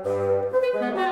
Thank